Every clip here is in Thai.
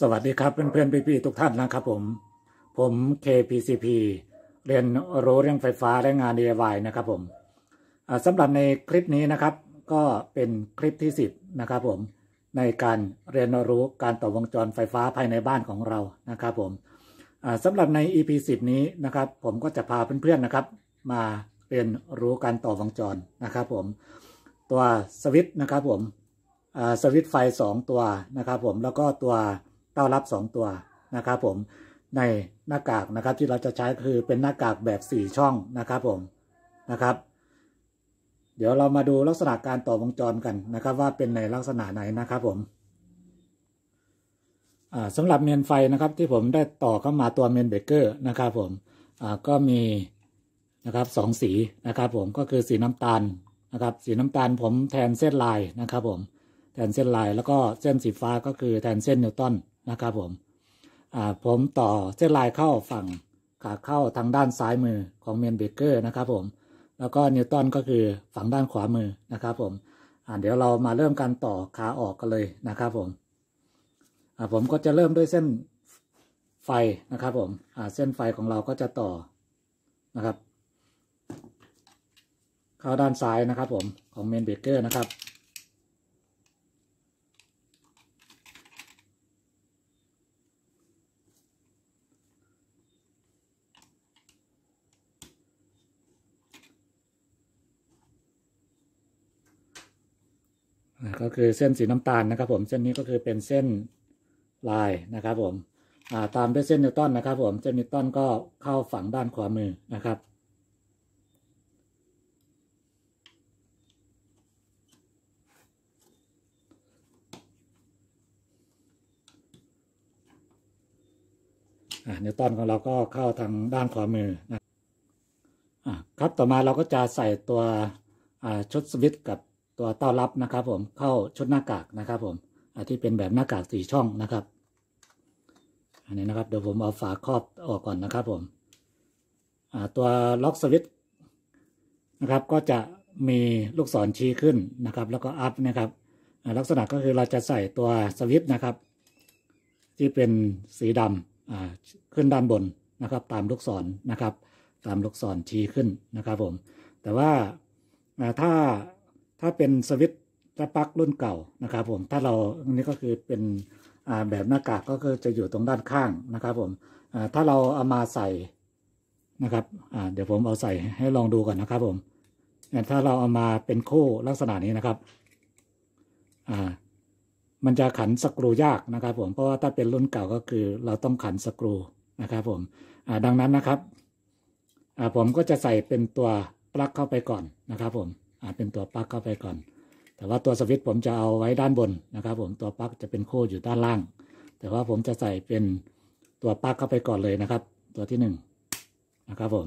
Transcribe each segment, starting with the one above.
สวัสดีครับเพื่อนๆพี่ๆทุกท่านนะครับผม ผม KPCP เรียนรู้เรื่องไฟฟ้าและงาน DIY นะครับผมสำหรับในคลิปนี้นะครับ ก็เป็นคลิปที่ 10 นะครับผม ในการเรียนรู้การต่อวงจรไฟฟ้าภายในบ้านของเรานะครับผมสำหรับใน EP 10 นี้นะครับ ผมก็จะพาเพื่อนๆนะครับ มาเรียนรู้การต่อวงจรนะครับผม ตัวสวิตช์นะครับผมสวิตช์ไฟ 2 ตัวนะครับผมแล้วก็ตัว เต้ารับ 2 ตัวนะครับผมในหน้ากากนะครับที่เราจะใช้คือเป็นหน้ากากแบบ 4 ช่องนะครับผมนะครับ เดี๋ยวเรามาดูลักษณะการต่อวงจรกันนะครับ ว่าเป็นในลักษณะไหนนะครับผมสำหรับเมนไฟนะครับที่ผมได้ต่อเข้ามาตัวเมนเบเกอร์นะครับผมก็มีนะครับสองสีนะครับผมก็คือสีน้ำตาลนะครับ สีน้ำตาลผมแทนเส้นลายนะครับผมแทนเส้นลายแล้วก็เส้นสีฟ้าก็คือแทนเส้นนิวตัน นะครับผมอ่าผมต่อเส้นลายเข้าฝั่งขาเข้าทางด้านซ้ายมือของเมนเบเกอร์นะครับผมแล้วก็นิวตันก็คือฝั่งด้านขวามือนะครับผมอ่าเดี๋ยวเรามาเริ่มการต่อขาออกกันเลยนะครับผมอ่าผมก็จะเริ่มด้วยเส้นไฟนะครับผมอ่าเส้นไฟของเราก็จะต่อนะครับ เข้าด้านซ้ายนะครับผมของเมนเบเกอร์นะครับ ก็คือเส้นสีน้ำตาลนะครับ ผมเส้นนี้ก็คือเป็นเส้นลายนะครับผมตามด้วยเส้นนิวตันนะครับ ผมเส้นนิวตันก็เข้าฝั่งด้านขวามือนะครับนิวตันของเราก็เข้าทางด้านขวามือนะครับต่อมาเราก็จะใส่ตัวชุดสวิตช์กับ ตัวต้อนรับนะครับผมเข้าชุดหน้ากากนะครับผมที่เป็นแบบหน้ากากสีช่องนะครับ อันนี้นะครับเดี๋ยวผมเอาฝาครอบออกก่อนนะครับผมตัวล็อกสวิตช์นะครับก็จะมีลูกศรชี้ขึ้นนะครับ แล้วก็อัพนะครับลักษณะก็คือเราจะใส่ตัวสวิตช์นะครับ ที่เป็นสีดำขึ้นด้านบนนะครับ ตามลูกศรนะครับ ตามลูกศรชี้ขึ้นนะครับผมแต่ว่าถ้า ถ้าเป็นสวิตช์และปลั๊กรุ่นเก่านะครับผมถ้าเราอันนี้ก็คือเป็นแบบหน้ากากก็คือจะอยู่ตรงด้านข้างนะครับผมถ้าเราเอามาใส่นะครับเดี๋ยวผมเอาใส่ให้ลองดูก่อนนะครับผมถ้าเราเอามาเป็นคู่ลักษณะนี้นะครับมันจะขันสกรูยากนะครับผมเพราะว่าถ้าเป็นรุ่นเก่าก็คือเราต้องขันสกรูนะครับผมดังนั้นนะครับผมก็จะใส่เป็นตัวปลั๊กเข้าไปก่อนนะครับผม อ่าเป็นตัวปลั๊กเข้าไปก่อน แต่ว่าตัวสวิตช์ผมจะเอาไว้ด้านบนนะครับ ผมตัวปลั๊กจะเป็นคู่อยู่ด้านล่าง แต่ว่าผมจะใส่เป็นตัวปลั๊กเข้าไปก่อนเลยนะครับ ตัวที่หนึ่งนะครับผม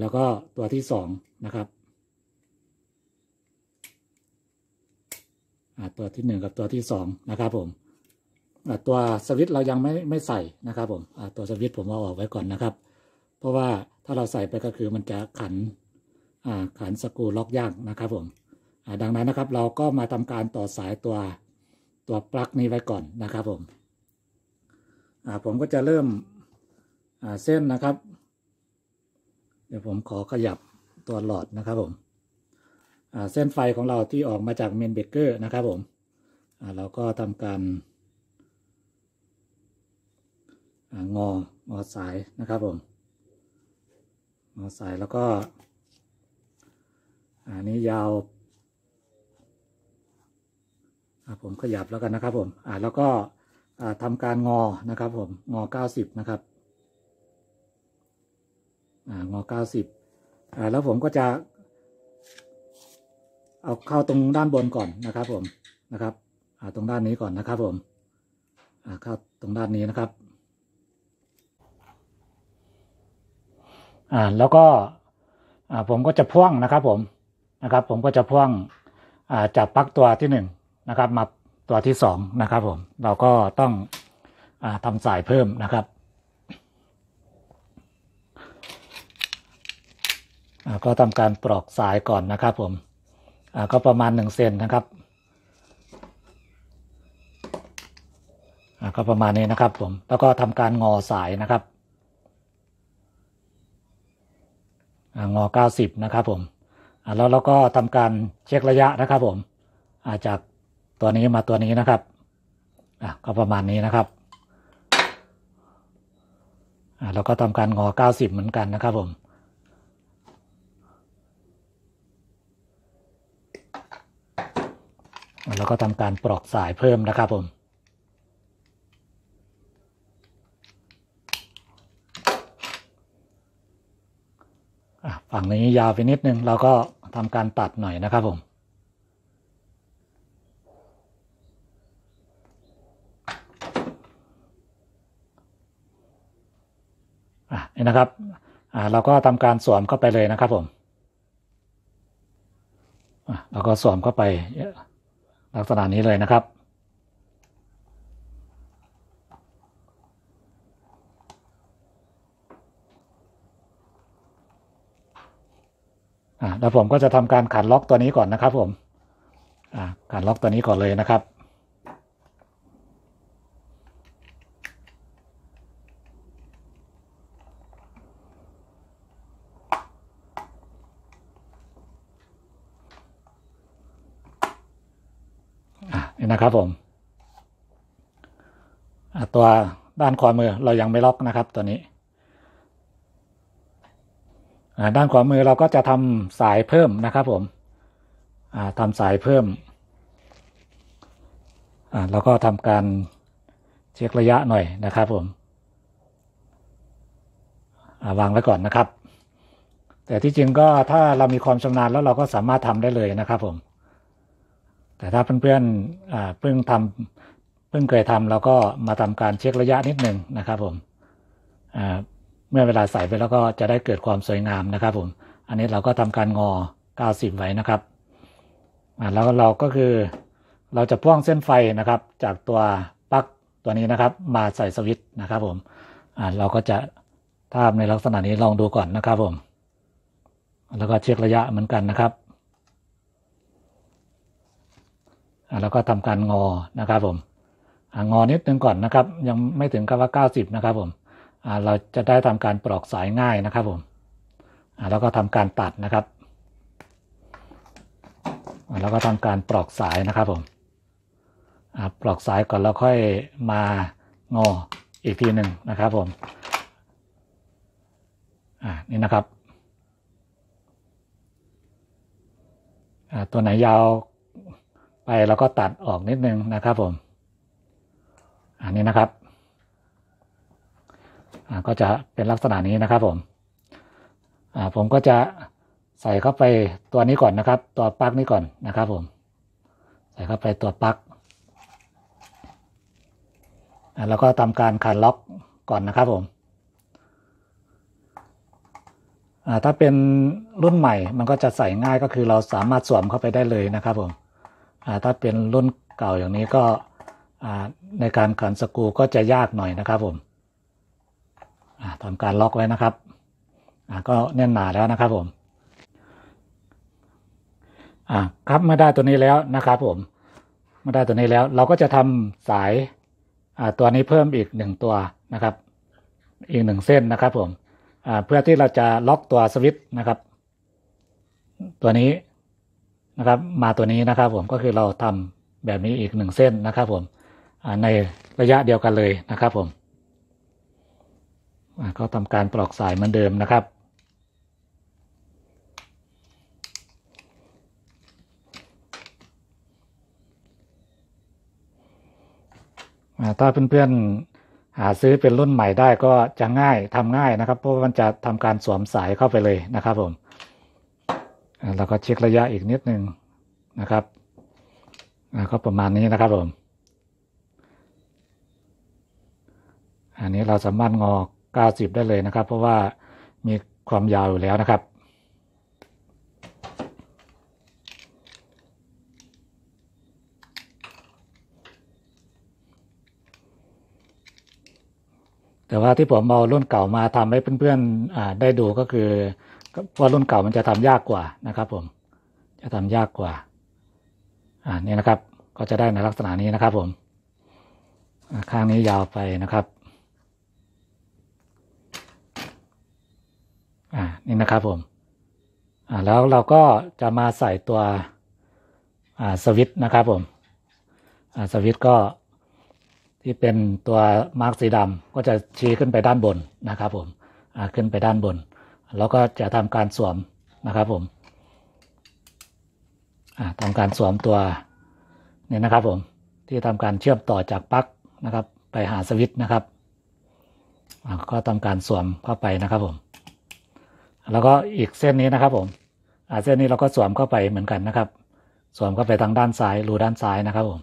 แล้วก็ตัวที่สองนะครับตัวที่หนึ่งกับตัวที่สองนะครับผมตัวสวิตช์เรายังไม่ไม่ใส่นะครับผมตัวสวิตช์ผมเอาออกไว้ก่อนนะครับ เพราะว่าถ้าเราใส่ไปก็คือมันจะขัน ขันสกรูล็อกยากนะครับผมดังนั้นนะครับเราก็มาทำการต่อสายตัวตัวปลั๊กนี้ไว้ก่อนนะครับผมผมก็จะเริ่มเส้นนะครับ เดี๋ยวผมขอขยับตัวหลอดนะครับผมเส้นไฟของเราที่ออกมาจากเมนเบกเกอร์นะครับผมเราก็ทำการงองอสายนะครับผมงอสายแล้วก็ อันนี้ยาวผมขยับแล้วกันนะครับผมอ่าแล้วก็ทำการงอนะครับผมงอ 90 นะครับอ่างอ 90อ่าแล้วผมก็จะ เอาเข้าตรงด้านบนก่อนนะครับผมนะครับอ่าตรงด้านนี้ก่อนนะครับผมอ่าเข้าตรงด้านนี้นะครับอ่าแล้วก็อ่าผมก็จะพ่วงนะครับผม นะครับ ผมก็จะพ่วงจับปลั๊กตัวที่หนึ่งนะครับ มาตัวที่สองนะครับผมเราก็ต้องอทำสายเพิ่มนะครับก็ทำการปลอกสายก่อนนะครับ ผมก็ประมาณหนึ่งเซนนะครับก็ประมาณนี้นะครับ ผมแล้วก็ทำการงอสายนะครับอ่างอ 90 นะครับผม แล้วเราก็ทำการเช็คระยะนะครับผมอาจากตัวนี้มาตัวนี้นะครับอ่าก็ประมาณนี้นะครับอ่าเราก็ทำการงอ 90 เหมือนกันนะครับผมแล้วก็ทำการปลอกสายเพิ่มนะครับผมฝั่งนี้ยาวไปนิดนึงเราก็ ทำการตัดหน่อยนะครับผมอะนี่นะครับเราก็ทำการสวมเข้าไปเลยนะครับผมเราก็สวมเข้าไปลักษณะนี้เลยนะครับ อ่าแล้วผมก็จะทำการขันล็อกตัวนี้ก่อนนะครับ ผมอ่าขันล็อกตัวนี้ก่อนเลยนะครับอะนี่นะครับผมตัวด้านขวามือเรายังไม่ล็อกนะครับตัวนี้ ด้านขวามือเราก็จะทำสายเพิ่มนะครับผมทำสายเพิ่มอ่าแล้วก็ทำการเช็คระยะหน่อยนะครับผมาวางไว้ก่อนนะครับ แต่ที่จริงก็ถ้าเรามีความชำนาญแล้วเราก็สามารถทำได้เลยนะครับผม แต่ถ้าเพื่อนๆเพิ่งทำเพิ่งเคยทำเราก็มาทำการเช็คระยะนิดหนึ่งนะครับผมอ่า เมื่อเวลาใส่ไปแล้วก็จะได้เกิดความสวยงามนะครับผม อันนี้เราก็ทำการงอ 90 ไว้นะครับอ่าแล้วเราก็คือเราจะพ่วงเส้นไฟนะครับ จากตัวปลั๊กตัวนี้นะครับ มาใส่สวิตช์นะครับผมอ่าเราก็จะทำในลักษณะนี้ลองดูก่อนนะครับผม แล้วก็เช็คระยะเหมือนกันนะครับแล้วก็ทำการงอนะครับผมองอนิดนึงก่อนนะครับ ยังไม่ถึงกับว่า 90 นะครับผม เราจะได้ทำการปลอกสายง่ายนะครับผมแล้วก็ทำการตัดนะครับ แล้วก็ทำการปลอกสายนะครับผมปลอกสายก่อนแล้วค่อยมางออีกทีหนึ่งนะครับผมนี่นะครับตัวไหนยาวไปแล้วก็ตัดออกนิดนึงนะครับผม อันนี้นะครับ ก็จะเป็นลักษณะนี้นะครับผมผมก็จะใส่เข้าไปตัวนี้ก่อนนะครับ ตัวปลั๊กนี้ก่อนนะครับผม ใส่เข้าไปตัวปลั๊กแล้วก็ทำการขันล็อกก่อนนะครับผมถ้าเป็นรุ่นใหม่มันก็จะใส่ง่ายก็คือเราสามารถสวมเข้าไปได้เลยนะครับผมถ้าเป็นรุ่นเก่าอย่างนี้ก็ในการขันสกรูก็จะยากหน่อยนะครับผม ทำการล็อกไว้นะครับก็แน่นหนาแล้วนะครับผมครับเมื่อได้ตัวนี้แล้วนะครับผมเมื่อได้ตัวนี้แล้ว เราก็จะทำสายตัวนี้เพิ่มอีกหนึ่งตัวนะครับ อีกหนึ่งเส้นนะครับผมเพื่อที่เราจะล็อกตัวสวิตช์นะครับ ตัวนี้นะครับ มาตัวนี้นะครับ ผมก็คือเราทำแบบนี้อีกหนึ่งเส้นนะครับ ผมในระยะเดียวกันเลยนะครับผม ก็ทำการปลอกสายเหมือนเดิมนะครับ ถ้าเพื่อนๆหาซื้อเป็นรุ่นใหม่ได้ก็จะง่ายทำง่ายนะครับ เพราะมันจะทำการสวมสายเข้าไปเลยนะครับผมเราก็เช็คระยะอีกนิดนึงนะครับก็ประมาณนี้นะครับผม อันนี้เราสามารถงอ 90 ได้เลยนะครับ เพราะว่ามีความยาวอยู่แล้วนะครับ แต่ว่าที่ผมเอารุ่นเก่ามาทำให้เพื่อนๆได้ดูก็คือเพรารุ่นเก่ามันจะทำยากกว่านะครับผมจะทำยากกว่าอ่านี่นะครับ ก็จะได้ในลักษณะนี้นะครับผมข้างนี้ยาวไปนะครับ อ่านี่นะครับผมอ่าแล้วเราก็จะมาใส่ตัวอ่าสวิต์นะครับผมอ่าสวิต์ก็ที่เป็นตัวมาร์กสีดำก็จะชี้ขึ้นไปด้านบนนะครับผมอ่าขึ้นไปด้านบน แล้วก็จะทำการสวมนะครับผมอ่าทำการสวมตัวเนี่ยนะครับผมที่ทำการเชื่อมต่อจากปลั๊กนะครับ ไปหาสวิตช์นะครับอ่าก็ทำการสวมเข้าไปนะครับผม แล้วก็อีกเส้นนี้นะครับผมอ่าเส้นนี้เราก็สวมเข้าไปเหมือนกันนะครับ สวมเข้าไปทางด้านซ้ายรูด้านซ้ายนะครับผม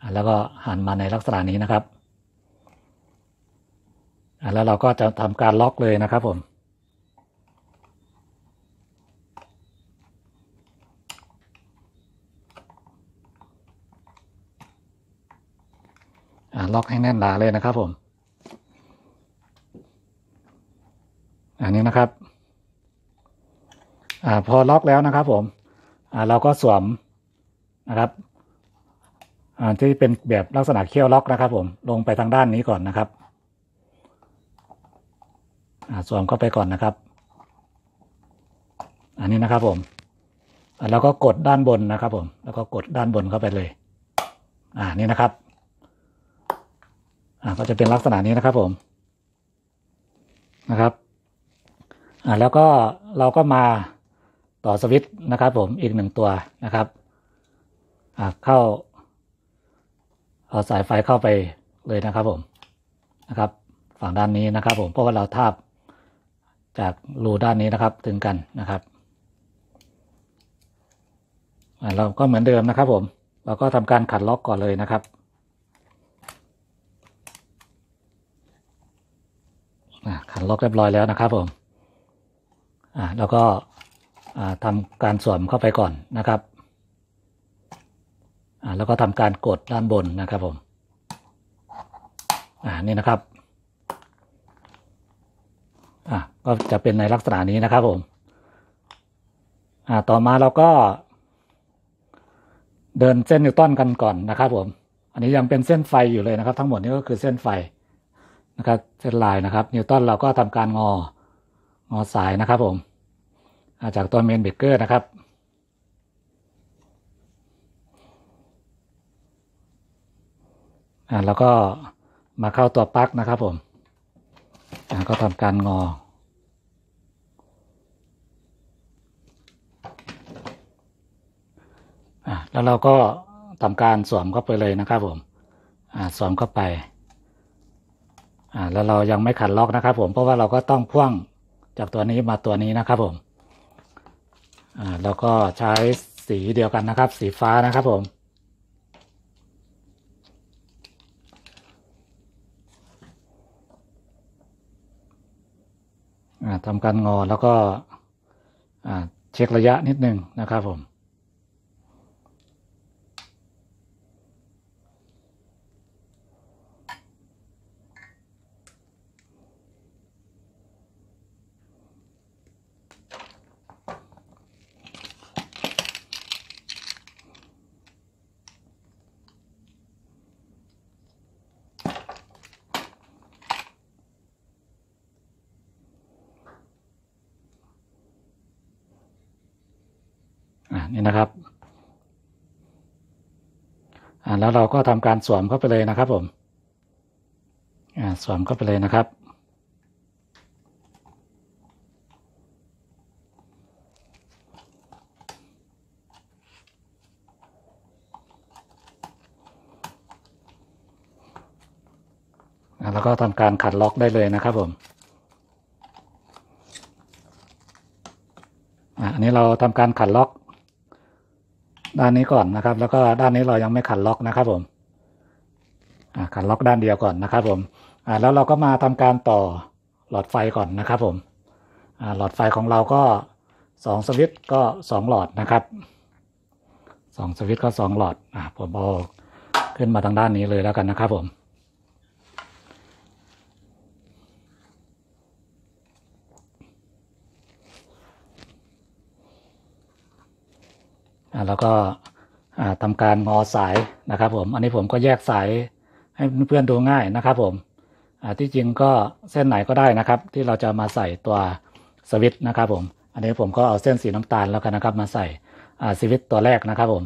อ่าแล้วก็หันมาในลักษณะนี้นะครับอ่าแล้วเราก็จะทำการล็อกเลยนะครับผมล็อกให้แน่นหนาเลยนะครับผม อันนี้นะครับ อ่าพอล็อกแล้วนะครับผมอ่าเราก็สวมนะครับอ่าที่เป็นแบบลักษณะเขี้ยวล็อกนะครับ ผมลงไปทางด้านนี้ก่อนนะครับอ่าสวมเข้าไปก่อนนะครับ อันนี้นะครับผมอ่าแล้วก็กดด้านบนนะครับ ผม แล้วก็กดด้านบนเข้าไปเลย อ่านี่นะครับอ่าก็จะเป็นลักษณะนี้นะครับผมนะครับอ่าแล้วก็เราก็มา ต่อสวิตช์นะครับ ผมอีกหนึ่งตัวนะครับอ่าเข้าเอาสายไฟเข้าไปเลยนะครับผมนะครับ ฝั่งด้านนี้นะครับ ผมเพราะว่าเราทาบจากรูด้านนี้นะครับถึงกันนะครับอ่าเราก็เหมือนเดิมนะครับ ผม เราก็ทำการขัดล็อกก่อนเลยนะครับอ่าขันล็อกเรียบร้อยแล้วนะครับ ผม อ่าแล้วก็ ทำการสวมเข้าไปก่อนนะครับแล้วก็ทำการกดด้านบนนะครับผมนี่นะครับก็จะเป็นในลักษณะนี้นะครับผมต่อมาเราก็ เดินเส้นนิวตันกันก่อนนะครับผม อันนี้ยังเป็นเส้นไฟอยู่เลยนะครับ ทั้งหมดนี้ก็คือเส้นไฟนะครับ เส้นลายนะครับ นิวตันเราก็ทำการงองอสายนะครับผม จากตัวเมนเบเกอร์นะครับอ่าแล้วก็มาเข้าตัวปลั๊กนะครับผมอ่าก็ทำการงออ่าแล้วเราก็ทำการสวมเข้าไปเลยนะครับผมอ่าสวมเข้าไปอ่าแล้วเรายังไม่ขันล็อกนะครับผม เพราะว่าเราก็ต้องพ่วงจากตัวนี้มาตัวนี้นะครับผม อ่าแล้วก็ใช้สีเดียวกันนะครับ สีฟ้านะครับผม ทำการงอแล้วก็เช็คระยะนิดนึงนะครับผม นี่นะครับแล้วเราก็ทำการสวมเข้าไปเลยนะครับผมสวมเข้าไปเลยนะครับ แล้วก็ทำการขัดล็อกได้เลยนะครับผมอันนี้เราทำการขัดล็อก ด้านนี้ก่อนนะครับ แล้วก็ด้านนี้เรายังไม่ขันล็อกนะครับผมขันล็อกด้านเดียวก่อนนะครับผมแล้วเราก็มาทำการต่อหลอดไฟก่อนนะครับผมหลอดไฟของเราก็สองสวิตช์ก็สองหลอดนะครับสองสวิตช์ก็สองหลอดอผมเอาขึ้นมาทางด้านนี้เลยแล้วกันนะครับผม แล้วก็อ่าทำการงอสายนะครับผม อันนี้ผมก็แยกสายให้เพื่อนๆดูง่ายนะครับผมที่จริงก็เส้นไหนก็ได้นะครับ ที่เราจะมาใส่ตัวสวิตช์นะครับผม อันนี้ผมก็เอาเส้นสีน้ำตาลแล้วกันนะครับ มาใส่สวิตช์ตัวแรกนะครับผม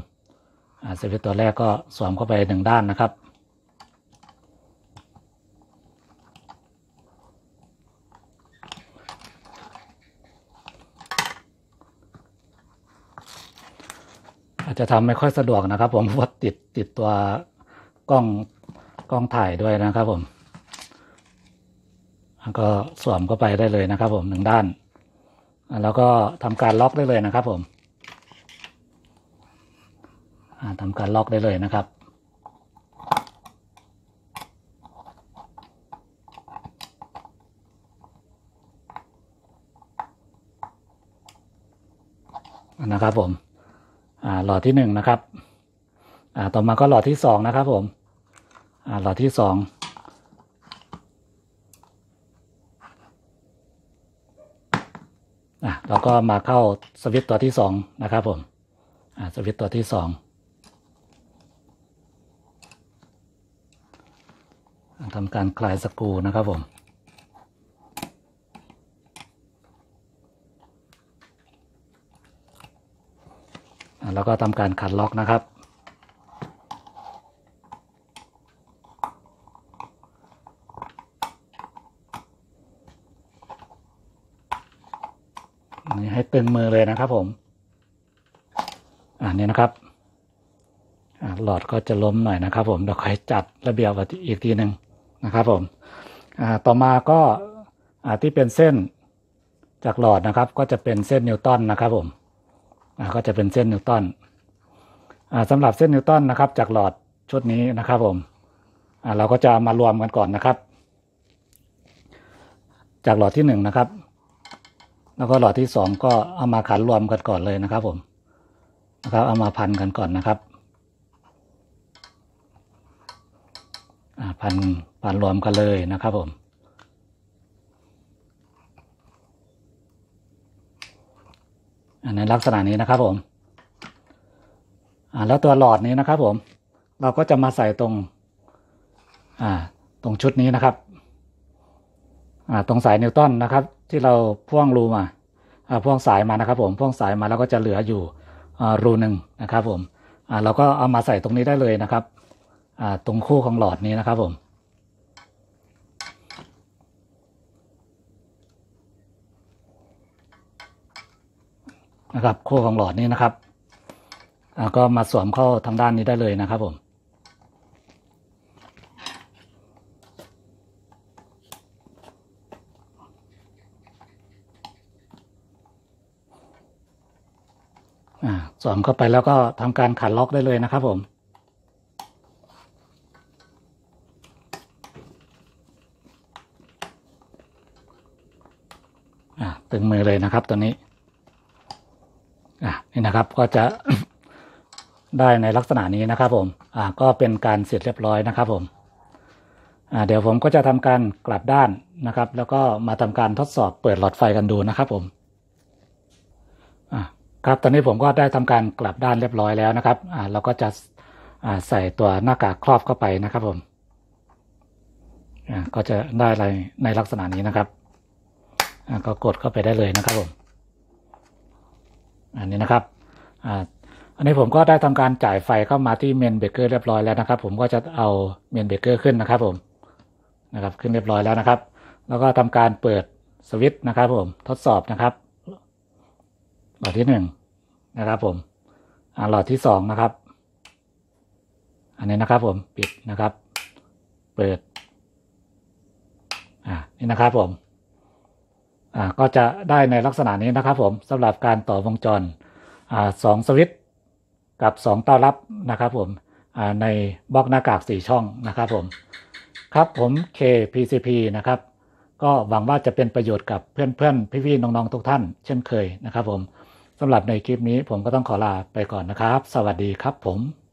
สวิตช์ตัวแรกก็สวมเข้าไปหนึ่งด้านนะครับ อาจจะทำไม่ค่อยสะดวกนะครับ ผมเพราะว่าติดติดตัวกล้องกล้องถ่ายด้วยนะครับผมแล้วก็สวมเข้าไปได้เลยนะครับ ผมหนึ่งด้าน แล้วก็ทำการล็อกได้เลยนะครับ ผมอ่าทำการล็อกได้เลยนะครับนะครับผม อ่าหลอดที่หนึ่งนะครับ อ่าต่อมาก็หลอดที่สองนะครับผมอ่าหลอดที่สองอะเราก็มาเข้าสวิตตัวที่สองนะครับผมอ่าสวิตตัวที่สองทำการคลายสกรูนะครับผม แล้วก็ทำการขัดล็อกนะครับ นี่ให้ตึงมือเลยนะครับผมอ่านี่นะครับหลอดก็จะล้มหน่อยนะครับ ผมเดี๋ยวค่อยจัดระเบียบอีกทีหนึ่งนะครับผมต่อมาก็ที่เป็นเส้นจากหลอดนะครับ ก็จะเป็นเส้นนิวตันนะครับผม ก็จะเป็นเส้นนิวตันอ่าสำหรับเส้นนิวตันนะครับ จากหลอดชุดนี้นะครับผมอ่าเราก็จะมารวมกันก่อนนะครับ จากหลอดที่หนึ่งนะครับ แล้วก็หลอดที่สองก็เอามาขันรวมกันก่อนเลยนะครับ ผมนะครับ เอามาพันกันก่อนนะครับอ่าพันพันรวมกันเลยนะครับผม อ่าในลักษณะนี้นะครับผมอ่าแล้วตัวหลอดนี้นะครับผม เราก็จะมาใส่ตรงอ่าตรงชุดนี้นะครับอ่าตรงสายนิวตันนะครับ ที่เราพ่วงรูมาอ่าพ่วงสายมานะครับผมพ่วงสายมาแล้วก็จะเหลืออยู่อ่ารูหนึ่งนะครับผมอ่าเราก็เอามาใส่ตรงนี้ได้เลยนะครับอ่าตรงคู่ของหลอดนี้นะครับผม นะครับคู่ของหลอดนี้นะครับก็มาสวมเข้าทางด้านนี้ได้เลยนะครับผมสวมเข้าไปแล้วก็ทำการขันล็อกได้เลยนะครับผมตึงมือเลยนะครับตัวนี้ นี่นะครับ ก็จะได้ในลักษณะนี้นะครับผม อ่า ก็เป็นการเสร็จเรียบร้อยนะครับผม อ่า เดี๋ยวผมก็จะทำการกลับด้านนะครับ แล้วก็มาทำการทดสอบเปิดหลอดไฟกันดูนะครับผม อ่า ครับ ตอนนี้ผมก็ได้ทำการกลับด้านเรียบร้อยแล้วนะครับ อ่า เราก็จะ อ่า ใส่ตัวหน้ากากครอบเข้าไปนะครับผม อ่า ก็จะได้อะไรในลักษณะนี้นะครับ อ่า ก็กดเข้าไปได้เลยนะครับผม อันนี้นะครับอ่าอันนี้ผมก็ได้ทำการจ่ายไฟเข้ามาที่ main breaker เรียบร้อยแล้วนะครับ ผมก็จะเอา main breaker ขึ้นนะครับผมนะครับ ขึ้นเรียบร้อยแล้วนะครับ แล้วก็ทำการเปิดสวิตช์นะครับ ผมทดสอบนะครับ หลอดที่หนึ่งนะครับ ผมอ่าหลอดที่สองนะครับ อันนี้นะครับ ผมปิดนะครับ เปิด อ่านี่นะครับผม ก็จะได้ในลักษณะนี้นะครับผมสำหรับการต่อวงจรอสองสวิตกับสองเต้ารับนะครับผมในบล็อกหน้ากากสี่ช่องนะครับผมครับผม KPCP นะครับก็หวังว่าจะเป็นประโยชน์กับเพื่อนๆ พี่ๆ น้องๆ ทุกท่าน เช่นเคยนะครับผมสำหรับในคลิปนี้ผมก็ต้องขอลาไปก่อนนะครับ สวัสดีครับผม